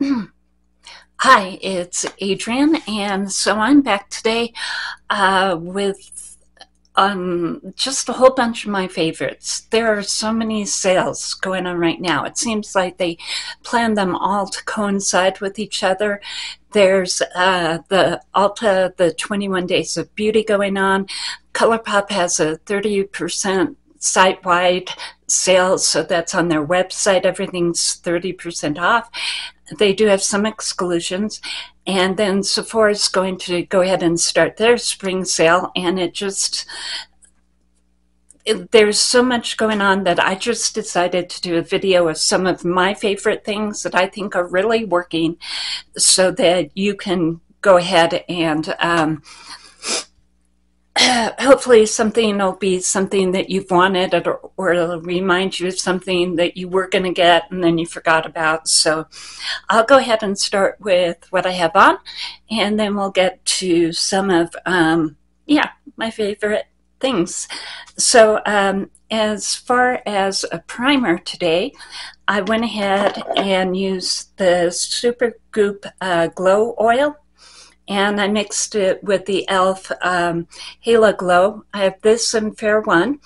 Hi, it's Adrienne, and so I'm back today uh, with um, just a whole bunch of my favorites. There are so many sales going on right now. It seems like they plan them all to coincide with each other. There's uh, the Ulta, the 21 Days of Beauty going on. ColourPop has a 30% site-wide sales, so that's on their website. Everything's 30% off. They do have some exclusions. And then Sephora is going to go ahead and start their spring sale, and it just it, there's so much going on that I just decided to do a video of some of my favorite things that I think are really working so that you can go ahead and um, hopefully something will be something that you've wanted or, or it'll remind you of something that you were going to get and then you forgot about. So I'll go ahead and start with what I have on and then we'll get to some of, um, yeah, my favorite things. So um, as far as a primer today, I went ahead and used the Super Goop uh, Glow Oil and I mixed it with the e.l.f. Um, Halo Glow. I have this in Fair One,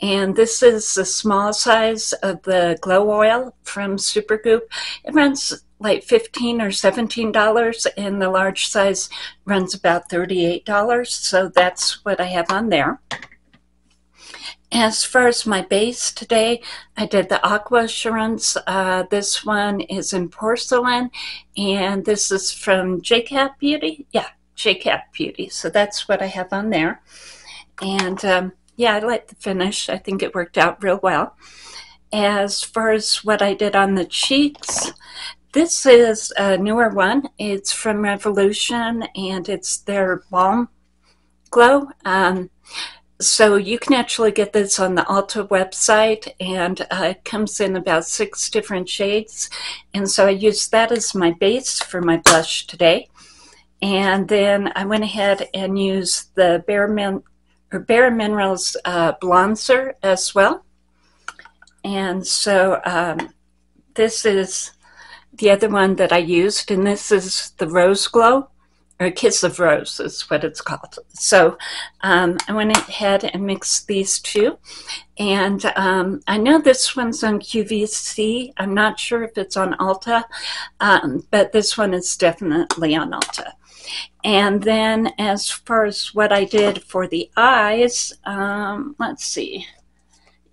and this is the small size of the glow oil from Supergoop. It runs like 15 or $17, and the large size runs about $38, so that's what I have on there. As far as my base today, I did the Aquasurrance. Uh, this one is in porcelain, and this is from JCAT Beauty. Yeah, JCAT Beauty. So that's what I have on there. And um, yeah, I like the finish. I think it worked out real well. As far as what I did on the cheeks, this is a newer one. It's from Revolution, and it's their Balm Glow. Um, so you can actually get this on the Ulta website and uh, it comes in about six different shades. And so I used that as my base for my blush today. And then I went ahead and used the Bare, Min or Bare Minerals uh, as well. And so um, this is the other one that I used, and this is the Rose Glow or Kiss of Rose is what it's called. So um, I went ahead and mixed these two. And um, I know this one's on QVC. I'm not sure if it's on Ulta, um, but this one is definitely on Ulta. And then as far as what I did for the eyes, um, let's see.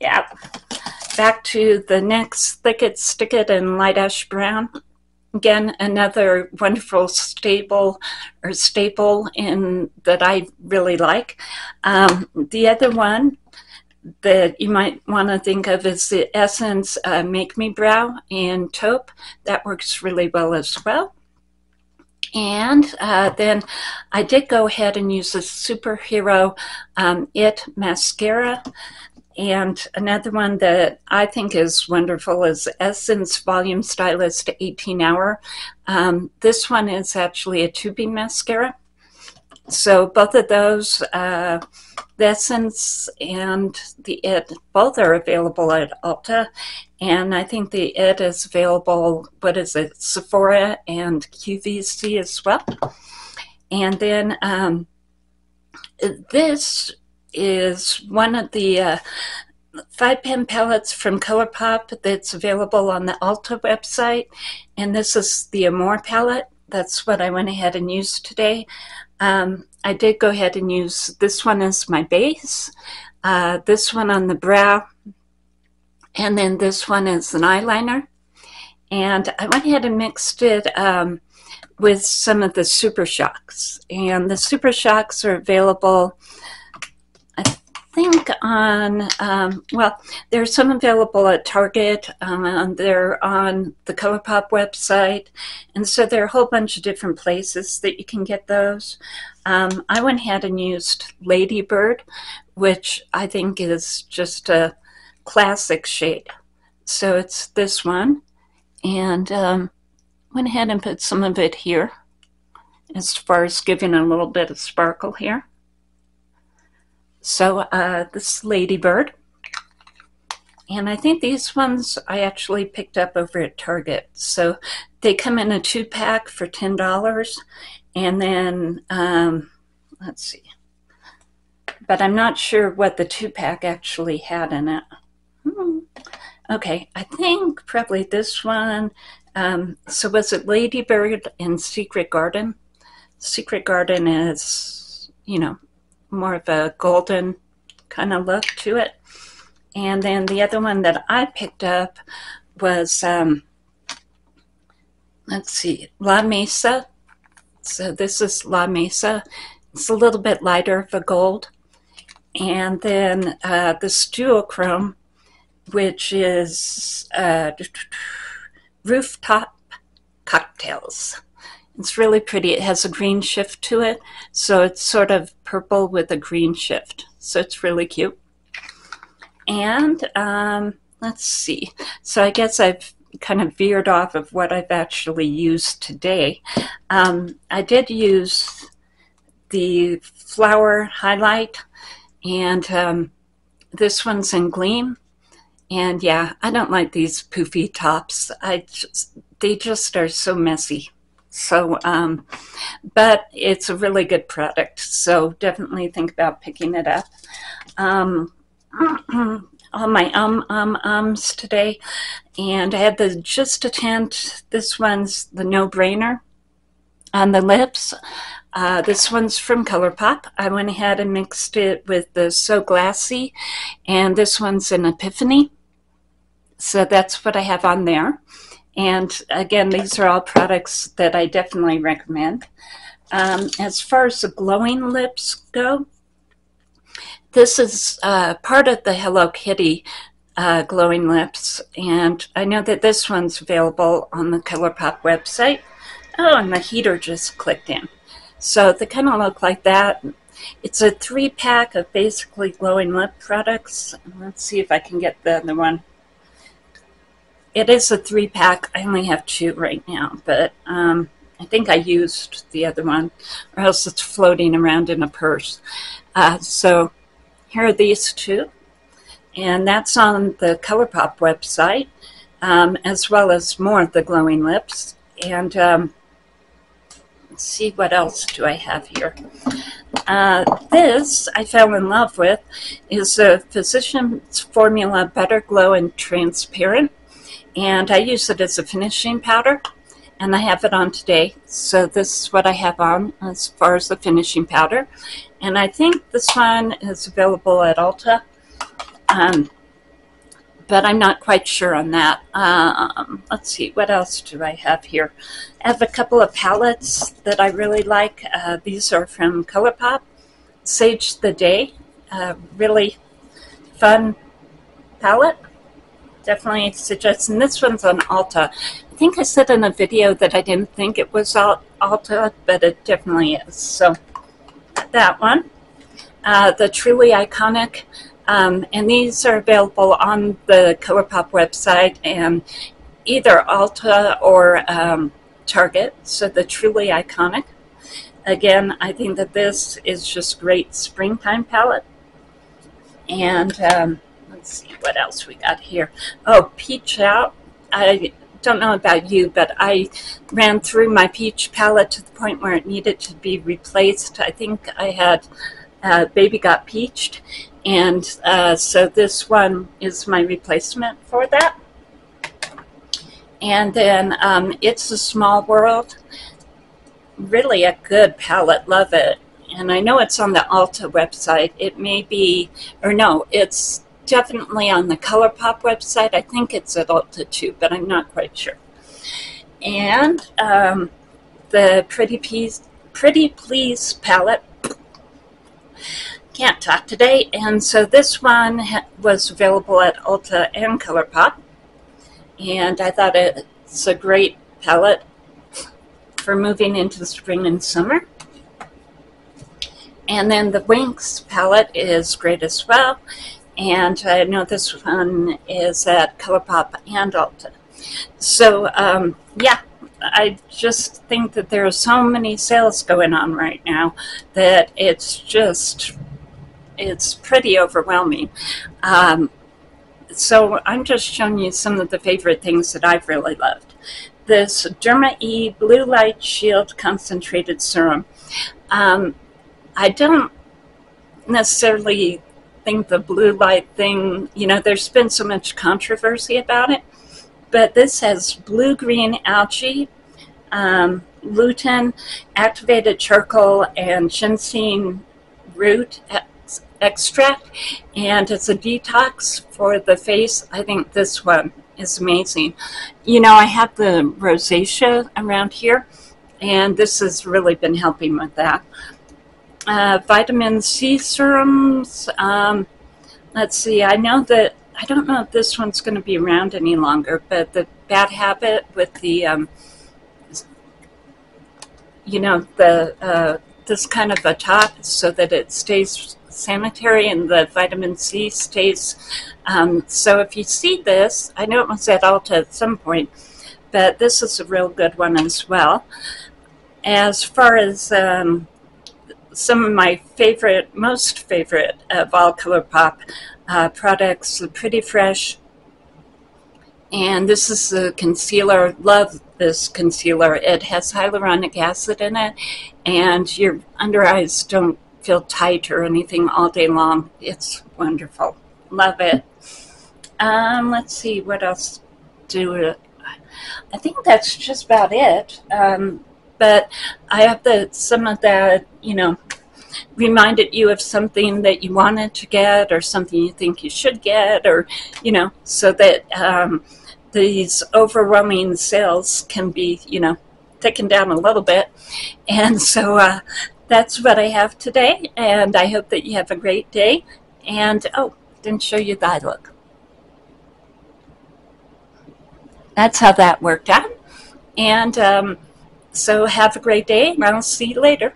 Yeah, back to the NYX Thick It, Stick It, and Light Ash Brown. Again, another wonderful staple or staple in that I really like. Um, the other one that you might want to think of is the Essence uh, Make Me Brow in taupe. That works really well as well. And uh, then I did go ahead and use the Superhero um, It Mascara. And another one that I think is wonderful is Essence Volume Stylist 18 Hour. Um, this one is actually a tubing mascara. So both of those, uh, the Essence and the IT, both are available at Ulta. And I think the IT is available, what is it, Sephora and QVC as well. And then um, this is one of the uh, five pen palettes from ColourPop that's available on the Ulta website. And this is the Amore palette. That's what I went ahead and used today. Um, I did go ahead and use this one as my base, uh, this one on the brow, and then this one is an eyeliner. And I went ahead and mixed it um, with some of the Super Shocks. And the Super Shocks are available think on, um, well, there's some available at Target. Um, they're on the ColourPop website. And so there are a whole bunch of different places that you can get those. Um, I went ahead and used Ladybird, which I think is just a classic shade. So it's this one. And um, went ahead and put some of it here as far as giving a little bit of sparkle here. So uh, this ladybird. And I think these ones I actually picked up over at Target. So they come in a two pack for $10. And then, um, let's see. But I'm not sure what the two pack actually had in it. Hmm. Okay, I think probably this one. Um, so was it Ladybird and Secret Garden? Secret Garden is, you know, more of a golden kind of look to it. And then the other one that I picked up was, um, let's see, La Mesa. So this is La Mesa. It's a little bit lighter of a gold. And then uh, the duochrome, which is uh, rooftop cocktails. It's really pretty. It has a green shift to it, so it's sort of purple with a green shift. So it's really cute. And um, let's see. So I guess I've kind of veered off of what I've actually used today. Um, I did use the flower highlight, and um, this one's in Gleam. And yeah, I don't like these poofy tops. I just, they just are so messy. So, um, but it's a really good product. So definitely think about picking it up. Um, all my um um ums today, and I had the just a tint. This one's the no brainer on the lips. Uh, this one's from ColourPop. I went ahead and mixed it with the So Glassy, and this one's an Epiphany. So that's what I have on there. And again, these are all products that I definitely recommend. Um, as far as the glowing lips go, this is uh, part of the Hello Kitty uh, glowing lips, and I know that this one's available on the ColourPop website. Oh, and the heater just clicked in. So they kind of look like that. It's a three pack of basically glowing lip products. Let's see if I can get the other one it is a three pack. I only have two right now, but um, I think I used the other one, or else it's floating around in a purse. Uh, so here are these two, and that's on the ColourPop website, um, as well as more of the glowing lips. And um, let's see what else do I have here. Uh, this I fell in love with is a Physicians Formula Butter Glow and Transparent and I use it as a finishing powder and I have it on today. So this is what I have on as far as the finishing powder. And I think this one is available at Ulta, um, but I'm not quite sure on that. Um, let's see, what else do I have here? I have a couple of palettes that I really like. Uh, these are from ColourPop. Sage the Day, uh, really fun palette definitely suggest. And this one's on Ulta. I think I said in a video that I didn't think it was Ulta, but it definitely is. So that one. Uh, the Truly Iconic. Um, and these are available on the ColourPop website and either Ulta or um, Target. So the Truly Iconic. Again, I think that this is just great springtime palette. And um, let's see what else we got here. Oh, Peach Out. I don't know about you, but I ran through my peach palette to the point where it needed to be replaced. I think I had uh, Baby Got Peached, and uh, so this one is my replacement for that. And then um, It's a Small World. Really a good palette, love it. And I know it's on the Ulta website. It may be, or no, it's definitely on the ColourPop website. I think it's at Ulta too, but I'm not quite sure. And um, the Pretty Please, Pretty Please palette. Can't talk today. And so this one was available at Ulta and ColourPop. And I thought it's a great palette for moving into the spring and summer. And then the Winx palette is great as well and I know this one is at ColourPop and Ulta. So um, yeah, I just think that there are so many sales going on right now that it's just it's pretty overwhelming. Um, so I'm just showing you some of the favorite things that I've really loved. This Derma E Blue Light Shield Concentrated Serum. Um, I don't necessarily the blue light thing, you know, there's been so much controversy about it, but this has blue green algae, um, lutein, activated charcoal, and ginseng root extract, and it's a detox for the face. I think this one is amazing. You know, I have the rosacea around here, and this has really been helping with that. Uh, vitamin C serums. Um, let's see, I know that, I don't know if this one's going to be around any longer, but the bad habit with the, um, you know, the uh, this kind of a top so that it stays sanitary and the vitamin C stays. Um, so if you see this, I know it was at Ulta at some point, but this is a real good one as well. As far as um, some of my favorite, most favorite of all ColourPop uh, products, Pretty Fresh, and this is the concealer. Love this concealer. It has hyaluronic acid in it, and your under eyes don't feel tight or anything all day long. It's wonderful. Love it. Um, let's see, what else do I think that's just about it. Um, but I have the some of that, you know, reminded you of something that you wanted to get or something you think you should get or, you know, so that um, these overwhelming sales can be, you know, taken down a little bit. And so uh, that's what I have today, and I hope that you have a great day. And oh, didn't show you the look. That's how that worked out. And um, so have a great day, and I'll see you later.